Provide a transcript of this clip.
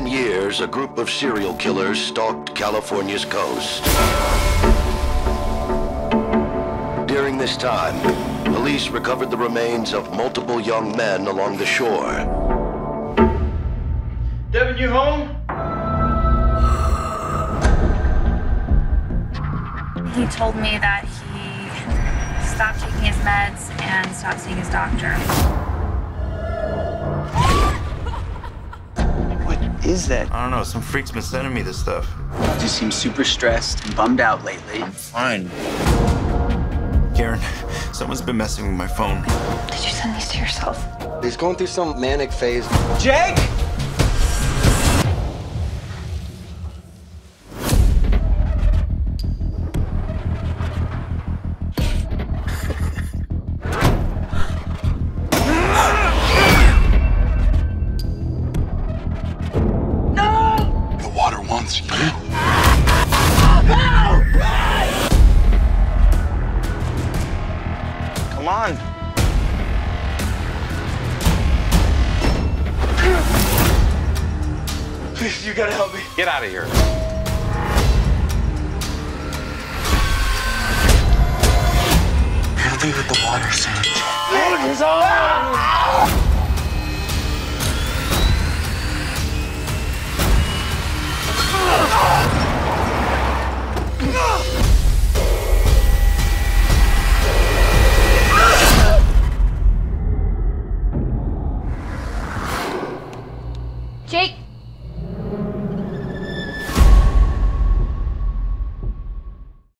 10 years, a group of serial killers stalked California's coast. During this time, police recovered the remains of multiple young men along the shore. Devin, you home? He told me that he stopped taking his meds and stopped seeing his doctor. Is that? I don't know. Some freak's been sending me this stuff. You seem super stressed and bummed out lately. I'm fine. Karen, someone's been messing with my phone. Did you send these to yourself? He's going through some manic phase. Jake! Water. Come on. Please, you gotta help me. Get out of here. You're gonna be with the water soon. Jake,